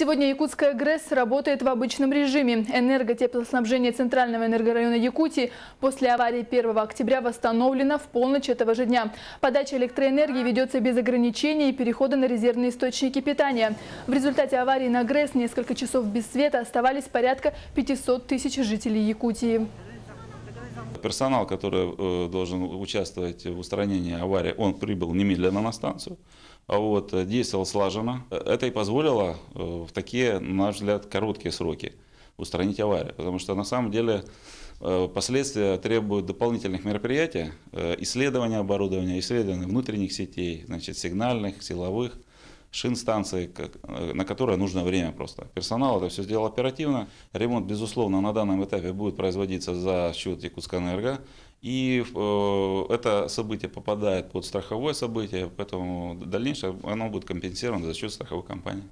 Сегодня Якутская ГРЭС работает в обычном режиме. Энерготеплоснабжение Центрального энергорайона Якутии после аварии 1 октября восстановлено в полночь этого же дня. Подача электроэнергии ведется без ограничений и перехода на резервные источники питания. В результате аварии на ГРЭС несколько часов без света оставались порядка 500 тысяч жителей Якутии. Персонал, который э, должен участвовать в устранении аварии, он прибыл немедленно на станцию. А вот, э, действовал слаженно. Это и позволило э, в такие, на наш взгляд, короткие сроки устранить аварию. Потому что на самом деле последствия требуют дополнительных мероприятий, исследования оборудования, исследования внутренних сетей, значит, сигнальных, силовых шин станции, э, на которое нужно время просто. Персонал это все сделал оперативно. Ремонт, безусловно, на данном этапе будет производиться за счет Якутскэнерго. И э, это событие попадает под страховое событие, поэтому дальнейшее оно будет компенсировано за счет страховой компании.